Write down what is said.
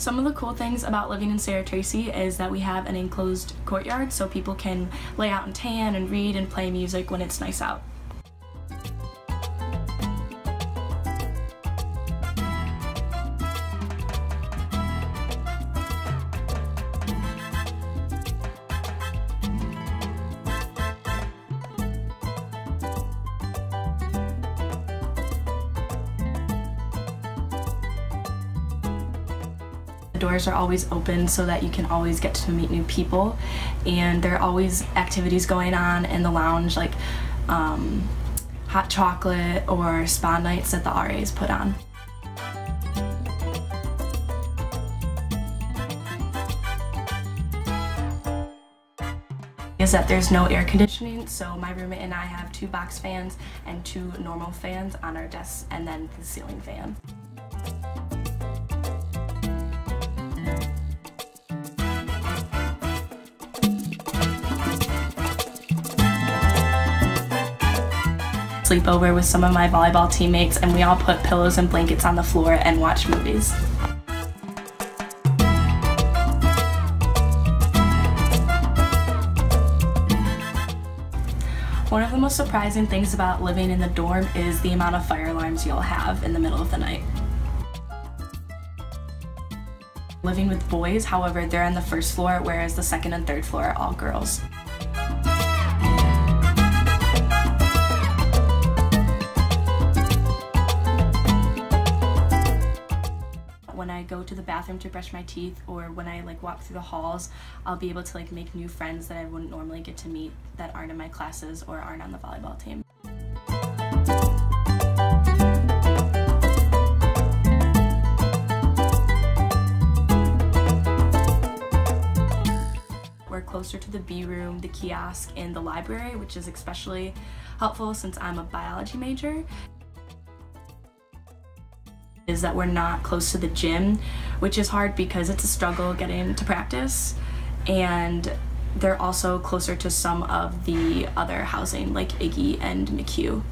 Some of the cool things about living in Sara Tracy is that we have an enclosed courtyard so people can lay out and tan and read and play music when it's nice out. Doors are always open so that you can always get to meet new people and there are always activities going on in the lounge like um, hot chocolate or spa nights that the RAs put on. is that there's no air conditioning so my roommate and I have two box fans and two normal fans on our desks and then the ceiling fan. Sleepover with some of my volleyball teammates and we all put pillows and blankets on the floor and watch movies. One of the most surprising things about living in the dorm is the amount of fire alarms you'll have in the middle of the night. Living with boys, however, they're on the first floor, whereas the second and third floor are all girls. I go to the bathroom to brush my teeth or when I like walk through the halls, I'll be able to like make new friends that I wouldn't normally get to meet that aren't in my classes or aren't on the volleyball team. We're closer to the B room, the kiosk, and the library, which is especially helpful since I'm a biology major is that we're not close to the gym, which is hard because it's a struggle getting to practice. And they're also closer to some of the other housing like Iggy and McHugh.